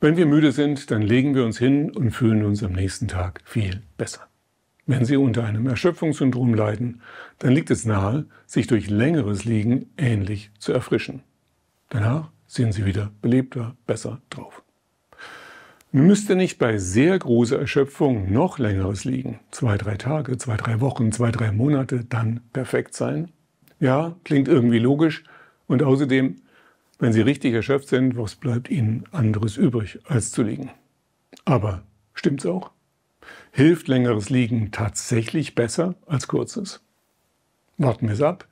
Wenn wir müde sind, dann legen wir uns hin und fühlen uns am nächsten Tag viel besser. Wenn Sie unter einem Erschöpfungssyndrom leiden, dann liegt es nahe, sich durch längeres Liegen ähnlich zu erfrischen. Danach sind Sie wieder belebter, besser drauf. Nun müsste nicht bei sehr großer Erschöpfung noch längeres Liegen, zwei, drei Tage, zwei, drei Wochen, zwei, drei Monate, dann perfekt sein. Ja, klingt irgendwie logisch und außerdem wenn Sie richtig erschöpft sind, was bleibt Ihnen anderes übrig, als zu liegen? Aber stimmt's auch? Hilft längeres Liegen tatsächlich besser als kurzes? Warten wir es ab.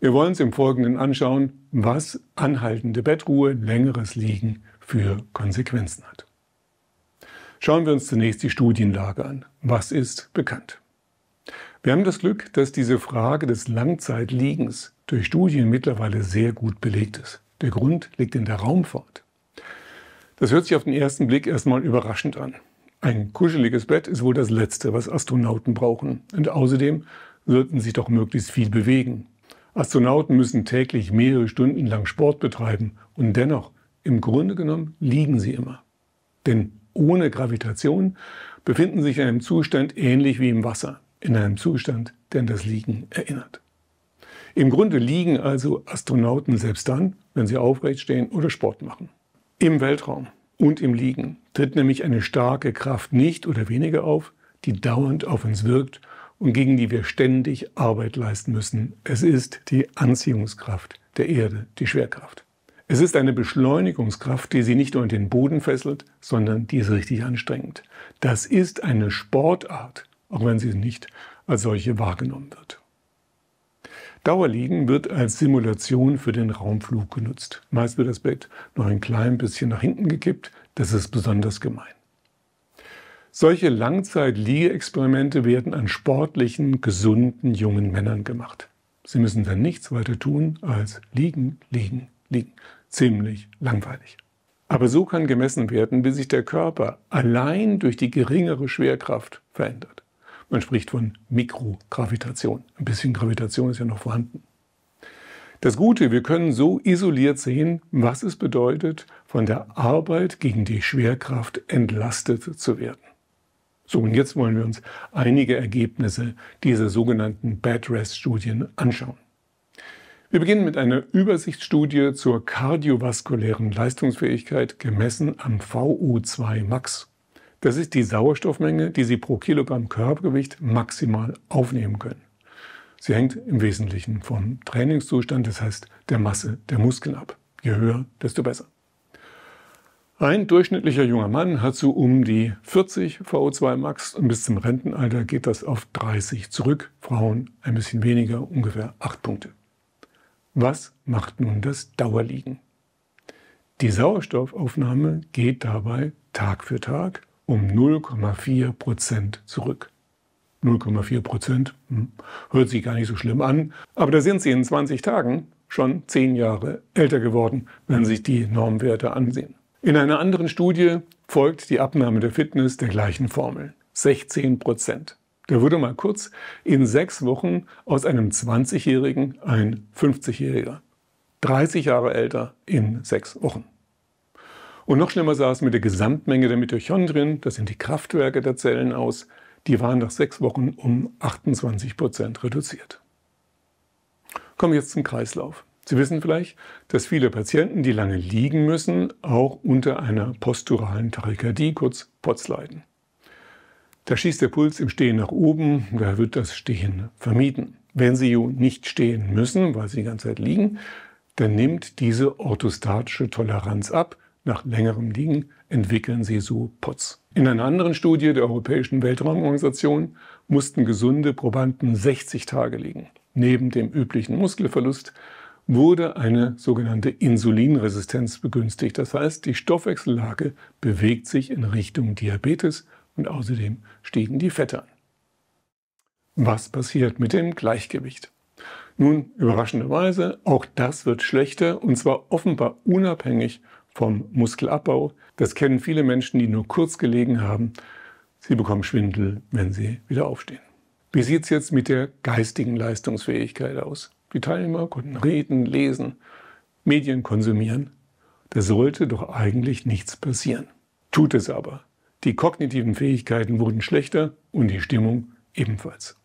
Wir wollen uns im Folgenden anschauen, was anhaltende Bettruhe, längeres Liegen für Konsequenzen hat. Schauen wir uns zunächst die Studienlage an. Was ist bekannt? Wir haben das Glück, dass diese Frage des Langzeitliegens durch Studien mittlerweile sehr gut belegt ist. Der Grund liegt in der Raumfahrt. Das hört sich auf den ersten Blick erstmal überraschend an. Ein kuscheliges Bett ist wohl das Letzte, was Astronauten brauchen. Und außerdem sollten sie doch möglichst viel bewegen. Astronauten müssen täglich mehrere Stunden lang Sport betreiben und dennoch, im Grunde genommen, liegen sie immer. Denn ohne Gravitation befinden sich in einem Zustand ähnlich wie im Wasser, in einem Zustand, der an das Liegen erinnert. Im Grunde liegen also Astronauten selbst dann, wenn sie aufrecht stehen oder Sport machen. Im Weltraum und im Liegen tritt nämlich eine starke Kraft nicht oder weniger auf, die dauernd auf uns wirkt und gegen die wir ständig Arbeit leisten müssen. Es ist die Anziehungskraft der Erde, die Schwerkraft. Es ist eine Beschleunigungskraft, die sie nicht nur in den Boden fesselt, sondern die ist richtig anstrengend. Das ist eine Sportart, auch wenn sie nicht als solche wahrgenommen wird. Dauerliegen wird als Simulation für den Raumflug genutzt. Meist wird das Bett noch ein klein bisschen nach hinten gekippt. Das ist besonders gemein. Solche Langzeit-Liegeexperimente werden an sportlichen, gesunden jungen Männern gemacht. Sie müssen dann nichts weiter tun als liegen, liegen, liegen. Ziemlich langweilig. Aber so kann gemessen werden, wie sich der Körper allein durch die geringere Schwerkraft verändert. Man spricht von Mikrogravitation. Ein bisschen Gravitation ist ja noch vorhanden. Das Gute, wir können so isoliert sehen, was es bedeutet, von der Arbeit gegen die Schwerkraft entlastet zu werden. So, und jetzt wollen wir uns einige Ergebnisse dieser sogenannten Bad Rest Studien anschauen. Wir beginnen mit einer Übersichtsstudie zur kardiovaskulären Leistungsfähigkeit gemessen am VO2 Max. Das ist die Sauerstoffmenge, die Sie pro Kilogramm Körpergewicht maximal aufnehmen können. Sie hängt im Wesentlichen vom Trainingszustand, das heißt der Masse der Muskeln ab. Je höher, desto besser. Ein durchschnittlicher junger Mann hat so um die 40 VO2 Max und bis zum Rentenalter geht das auf 30 zurück. Frauen ein bisschen weniger, ungefähr 8 Punkte. Was macht nun das Dauerliegen? Die Sauerstoffaufnahme geht dabei Tag für Tag um 0,4 Prozent zurück. 0,4 Prozent hm, hört sich gar nicht so schlimm an, aber da sind Sie in 20 Tagen schon 10 Jahre älter geworden, wenn Sie sich die Normwerte ansehen. In einer anderen Studie folgt die Abnahme der Fitness der gleichen Formel. 16 Prozent. Da würde mal kurz in sechs Wochen aus einem 20-Jährigen ein 50-Jähriger. 30 Jahre älter in sechs Wochen. Und noch schlimmer sah es mit der Gesamtmenge der Mitochondrien, das sind die Kraftwerke der Zellen aus, die waren nach sechs Wochen um 28 Prozent reduziert. Kommen wir jetzt zum Kreislauf. Sie wissen vielleicht, dass viele Patienten, die lange liegen müssen, auch unter einer posturalen Tachykardie, kurz POTS, leiden. Da schießt der Puls im Stehen nach oben, da wird das Stehen vermieden. Wenn Sie nicht stehen müssen, weil Sie die ganze Zeit liegen, dann nimmt diese orthostatische Toleranz ab nach längerem Liegen entwickeln sie so POTS. In einer anderen Studie der Europäischen Weltraumorganisation mussten gesunde Probanden 60 Tage liegen. Neben dem üblichen Muskelverlust wurde eine sogenannte Insulinresistenz begünstigt. Das heißt, die Stoffwechsellage bewegt sich in Richtung Diabetes und außerdem stiegen die Fette an. Was passiert mit dem Gleichgewicht? Nun, überraschenderweise, auch das wird schlechter und zwar offenbar unabhängig vom Muskelabbau. Das kennen viele Menschen, die nur kurz gelegen haben. Sie bekommen Schwindel, wenn sie wieder aufstehen. Wie sieht es jetzt mit der geistigen Leistungsfähigkeit aus? Die Teilnehmer konnten reden, lesen, Medien konsumieren. Da sollte doch eigentlich nichts passieren. Tut es aber. Die kognitiven Fähigkeiten wurden schlechter und die Stimmung ebenfalls.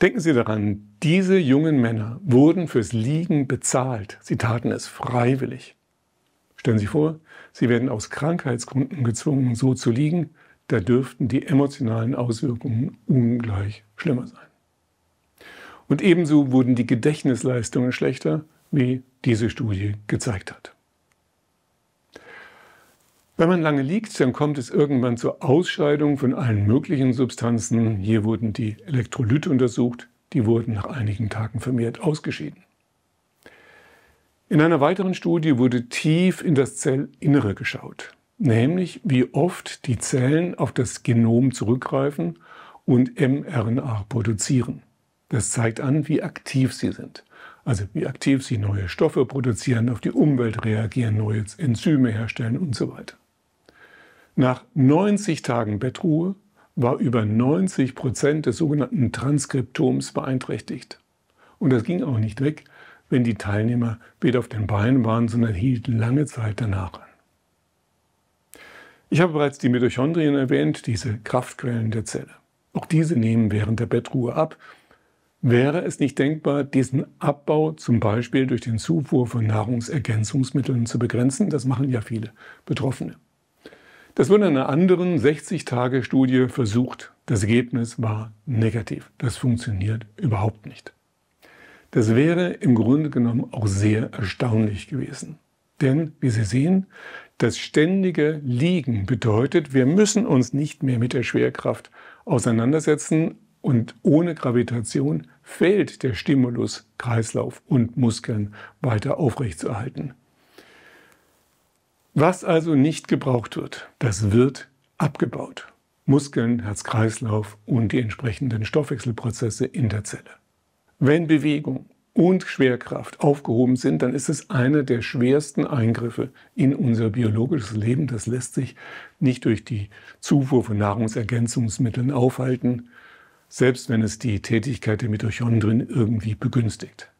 Denken Sie daran, diese jungen Männer wurden fürs Liegen bezahlt. Sie taten es freiwillig. Stellen Sie vor, Sie werden aus Krankheitsgründen gezwungen, so zu liegen, da dürften die emotionalen Auswirkungen ungleich schlimmer sein. Und ebenso wurden die Gedächtnisleistungen schlechter, wie diese Studie gezeigt hat. Wenn man lange liegt, dann kommt es irgendwann zur Ausscheidung von allen möglichen Substanzen. Hier wurden die Elektrolyte untersucht, die wurden nach einigen Tagen vermehrt ausgeschieden. In einer weiteren Studie wurde tief in das Zellinnere geschaut nämlich wie oft die Zellen auf das Genom zurückgreifen und mRNA produzieren. Das zeigt an, wie aktiv sie sind. Also wie aktiv sie neue Stoffe produzieren, auf die Umwelt reagieren, neue Enzyme herstellen und so weiter. Nach 90 Tagen Bettruhe war über 90 Prozent des sogenannten Transkriptoms beeinträchtigt. Und das ging auch nicht weg, wenn die Teilnehmer weder auf den Beinen waren, sondern hielten lange Zeit danach an. Ich habe bereits die Mitochondrien erwähnt, diese Kraftquellen der Zelle. Auch diese nehmen während der Bettruhe ab. Wäre es nicht denkbar, diesen Abbau zum Beispiel durch den Zufuhr von Nahrungsergänzungsmitteln zu begrenzen? Das machen ja viele Betroffene. Das wurde in einer anderen 60-Tage-Studie versucht. Das Ergebnis war negativ. Das funktioniert überhaupt nicht. Das wäre im Grunde genommen auch sehr erstaunlich gewesen. Denn, wie Sie sehen, das ständige Liegen bedeutet, wir müssen uns nicht mehr mit der Schwerkraft auseinandersetzen und ohne Gravitation fehlt der Stimulus, Kreislauf und Muskeln weiter aufrechtzuerhalten. Was also nicht gebraucht wird, das wird abgebaut. Muskeln, Herz-Kreislauf und die entsprechenden Stoffwechselprozesse in der Zelle. Wenn Bewegung und Schwerkraft aufgehoben sind, dann ist es einer der schwersten Eingriffe in unser biologisches Leben. Das lässt sich nicht durch die Zufuhr von Nahrungsergänzungsmitteln aufhalten, selbst wenn es die Tätigkeit der Mitochondrien irgendwie begünstigt.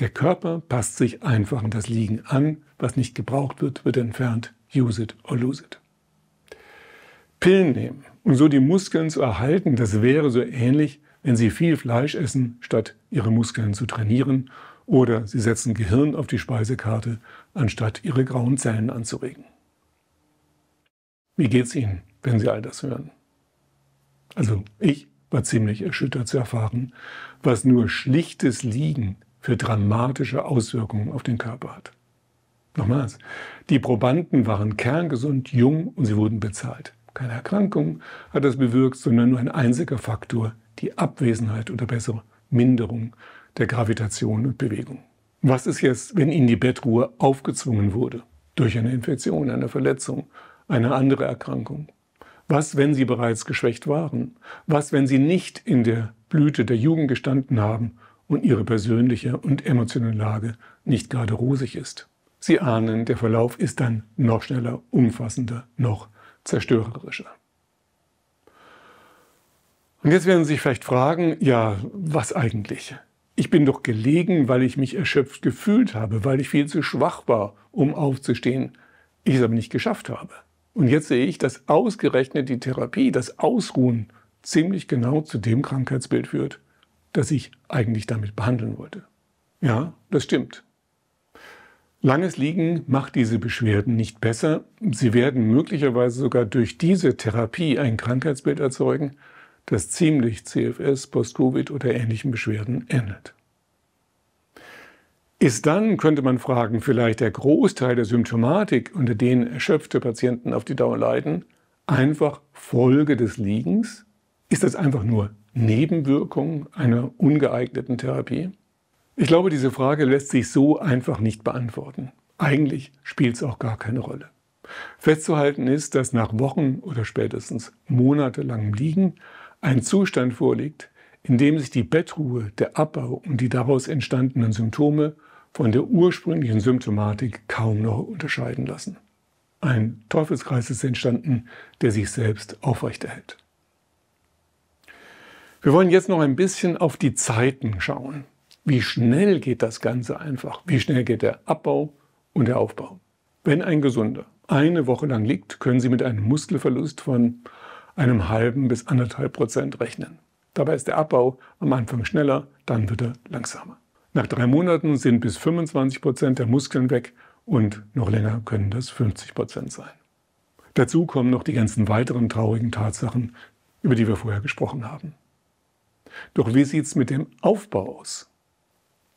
Der Körper passt sich einfach an das Liegen an. Was nicht gebraucht wird, wird entfernt. Use it or lose it. Pillen nehmen und so die Muskeln zu erhalten, das wäre so ähnlich, wenn Sie viel Fleisch essen, statt Ihre Muskeln zu trainieren, oder Sie setzen Gehirn auf die Speisekarte, anstatt Ihre grauen Zellen anzuregen. Wie geht's Ihnen, wenn Sie all das hören? Also ich war ziemlich erschüttert zu erfahren, was nur schlichtes Liegen für dramatische Auswirkungen auf den Körper hat. Nochmals, die Probanden waren kerngesund, jung und sie wurden bezahlt. Keine Erkrankung hat das bewirkt, sondern nur ein einziger Faktor, die Abwesenheit oder bessere Minderung der Gravitation und Bewegung. Was ist jetzt, wenn Ihnen die Bettruhe aufgezwungen wurde? Durch eine Infektion, eine Verletzung, eine andere Erkrankung? Was, wenn Sie bereits geschwächt waren? Was, wenn Sie nicht in der Blüte der Jugend gestanden haben und Ihre persönliche und emotionale Lage nicht gerade rosig ist? Sie ahnen, der Verlauf ist dann noch schneller, umfassender, noch zerstörerischer. Und jetzt werden Sie sich vielleicht fragen, ja, was eigentlich? Ich bin doch gelegen, weil ich mich erschöpft gefühlt habe, weil ich viel zu schwach war, um aufzustehen, ich es aber nicht geschafft habe. Und jetzt sehe ich, dass ausgerechnet die Therapie, das Ausruhen, ziemlich genau zu dem Krankheitsbild führt, das ich eigentlich damit behandeln wollte. Ja, das stimmt. Langes Liegen macht diese Beschwerden nicht besser. Sie werden möglicherweise sogar durch diese Therapie ein Krankheitsbild erzeugen, das ziemlich CFS, Post-Covid oder ähnlichen Beschwerden ähnelt. Ist dann, könnte man fragen, vielleicht der Großteil der Symptomatik, unter denen erschöpfte Patienten auf die Dauer leiden, einfach Folge des Liegens? Ist das einfach nur Nebenwirkung einer ungeeigneten Therapie? Ich glaube, diese Frage lässt sich so einfach nicht beantworten. Eigentlich spielt es auch gar keine Rolle. Festzuhalten ist, dass nach Wochen oder spätestens monatelangem Liegen ein Zustand vorliegt, in dem sich die Bettruhe, der Abbau und die daraus entstandenen Symptome von der ursprünglichen Symptomatik kaum noch unterscheiden lassen. Ein Teufelskreis ist entstanden, der sich selbst aufrechterhält. Wir wollen jetzt noch ein bisschen auf die Zeiten schauen. Wie schnell geht das Ganze einfach? Wie schnell geht der Abbau und der Aufbau? Wenn ein Gesunder eine Woche lang liegt, können Sie mit einem Muskelverlust von einem halben bis anderthalb Prozent rechnen. Dabei ist der Abbau am Anfang schneller, dann wird er langsamer. Nach drei Monaten sind bis 25 Prozent der Muskeln weg und noch länger können das 50 Prozent sein. Dazu kommen noch die ganzen weiteren traurigen Tatsachen, über die wir vorher gesprochen haben. Doch wie sieht es mit dem Aufbau aus?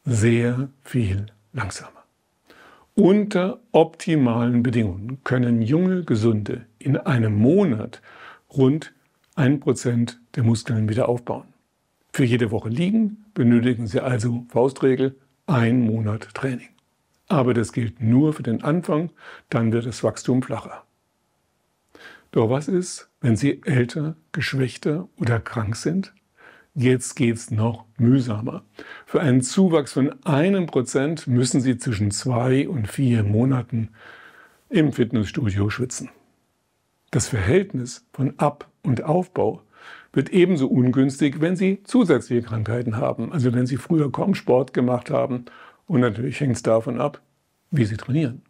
Sehr viel langsamer. Unter optimalen Bedingungen können junge Gesunde in einem Monat rund 1% der Muskeln wieder aufbauen. Für jede Woche liegen benötigen Sie also Faustregel einen Monat Training. Aber das gilt nur für den Anfang, dann wird das Wachstum flacher. Doch was ist, wenn Sie älter, geschwächter oder krank sind? Jetzt geht es noch mühsamer. Für einen Zuwachs von einem Prozent müssen Sie zwischen zwei und vier Monaten im Fitnessstudio schwitzen. Das Verhältnis von Ab- und Aufbau wird ebenso ungünstig, wenn Sie zusätzliche Krankheiten haben. Also wenn Sie früher kaum Sport gemacht haben und natürlich hängt es davon ab, wie Sie trainieren.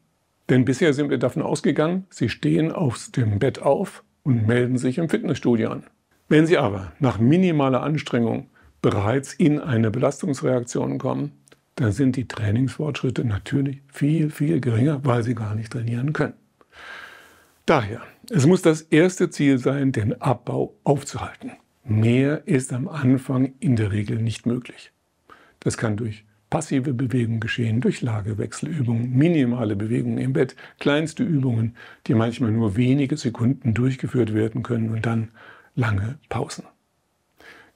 Denn bisher sind wir davon ausgegangen, Sie stehen aus dem Bett auf und melden sich im Fitnessstudio an. Wenn Sie aber nach minimaler Anstrengung bereits in eine Belastungsreaktion kommen, dann sind die Trainingsfortschritte natürlich viel, viel geringer, weil Sie gar nicht trainieren können. Daher, es muss das erste Ziel sein, den Abbau aufzuhalten. Mehr ist am Anfang in der Regel nicht möglich. Das kann durch passive Bewegung geschehen, durch Lagewechselübungen, minimale Bewegungen im Bett, kleinste Übungen, die manchmal nur wenige Sekunden durchgeführt werden können und dann lange Pausen.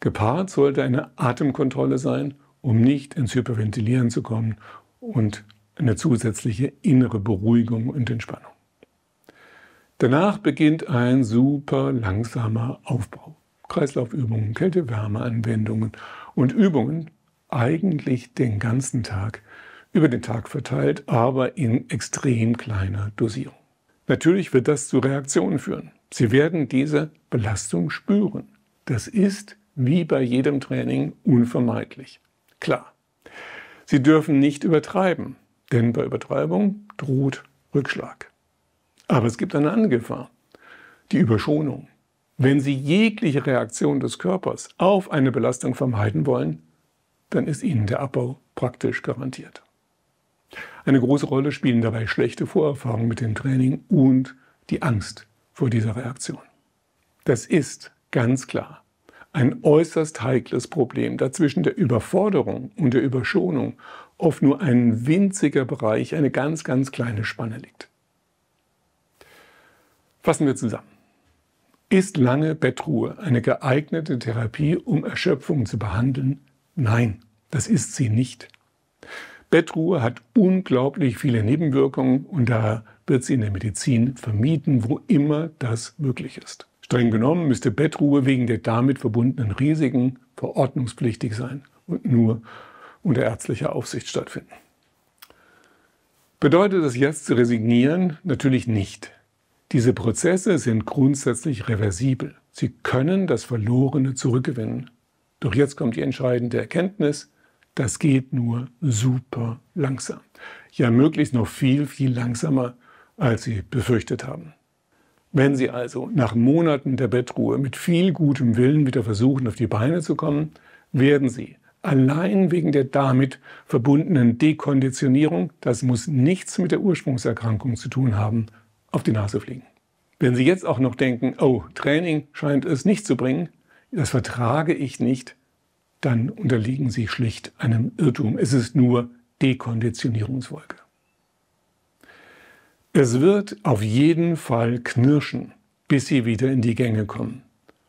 Gepaart sollte eine Atemkontrolle sein, um nicht ins Hyperventilieren zu kommen und eine zusätzliche innere Beruhigung und Entspannung. Danach beginnt ein super langsamer Aufbau. Kreislaufübungen, Kälte-Wärme-Anwendungen und Übungen eigentlich den ganzen Tag, über den Tag verteilt, aber in extrem kleiner Dosierung. Natürlich wird das zu Reaktionen führen. Sie werden diese Belastung spüren. Das ist wie bei jedem Training unvermeidlich. Klar. Sie dürfen nicht übertreiben, denn bei Übertreibung droht Rückschlag. Aber es gibt eine andere Gefahr, die Überschonung. Wenn Sie jegliche Reaktion des Körpers auf eine Belastung vermeiden wollen, dann ist Ihnen der Abbau praktisch garantiert. Eine große Rolle spielen dabei schlechte Vorerfahrungen mit dem Training und die Angst vor dieser Reaktion. Das ist ganz klar ein äußerst heikles Problem, da zwischen der Überforderung und der Überschonung oft nur ein winziger Bereich, eine ganz, ganz kleine Spanne liegt. Fassen wir zusammen. Ist lange Bettruhe eine geeignete Therapie, um Erschöpfung zu behandeln? Nein, das ist sie nicht. Bettruhe hat unglaublich viele Nebenwirkungen und daher wird sie in der Medizin vermieden, wo immer das möglich ist. Streng genommen müsste Bettruhe wegen der damit verbundenen Risiken verordnungspflichtig sein und nur unter ärztlicher Aufsicht stattfinden. Bedeutet das jetzt zu resignieren? Natürlich nicht. Diese Prozesse sind grundsätzlich reversibel. Sie können das Verlorene zurückgewinnen. Doch jetzt kommt die entscheidende Erkenntnis, das geht nur super langsam. Ja, möglichst noch viel, viel langsamer, als Sie befürchtet haben. Wenn Sie also nach Monaten der Bettruhe mit viel gutem Willen wieder versuchen, auf die Beine zu kommen, werden Sie allein wegen der damit verbundenen Dekonditionierung, das muss nichts mit der Ursprungserkrankung zu tun haben, auf die Nase fliegen. Wenn Sie jetzt auch noch denken, oh, Training scheint es nicht zu bringen, das vertrage ich nicht, dann unterliegen Sie schlicht einem Irrtum. Es ist nur Dekonditionierungsfolge. Es wird auf jeden Fall knirschen, bis Sie wieder in die Gänge kommen.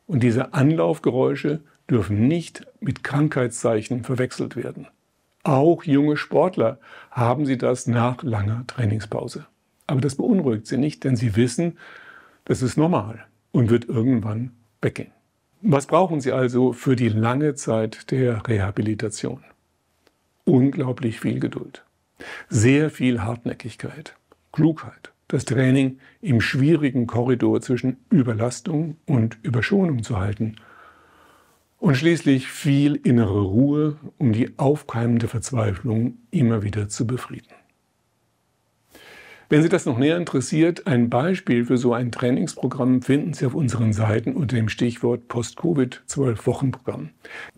Und diese Anlaufgeräusche dürfen nicht mit Krankheitszeichen verwechselt werden. Auch junge Sportler haben sie das nach langer Trainingspause. Aber das beunruhigt sie nicht, denn sie wissen, das ist normal und wird irgendwann weggehen. Was brauchen Sie also für die lange Zeit der Rehabilitation? Unglaublich viel Geduld, sehr viel Hartnäckigkeit, Klugheit, das Training im schwierigen Korridor zwischen Überlastung und Überschonung zu halten Und schließlich viel innere Ruhe, um die aufkeimende Verzweiflung immer wieder zu befrieden. Wenn Sie das noch näher interessiert, ein Beispiel für so ein Trainingsprogramm finden Sie auf unseren Seiten unter dem Stichwort Post-Covid 12-Wochen-Programm.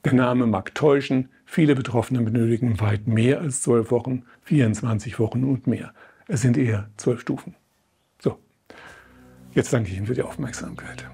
Der Name mag täuschen, viele Betroffene benötigen weit mehr als 12 Wochen, 24 Wochen und mehr. Es sind eher 12 Stufen. So, jetzt danke ich Ihnen für die Aufmerksamkeit.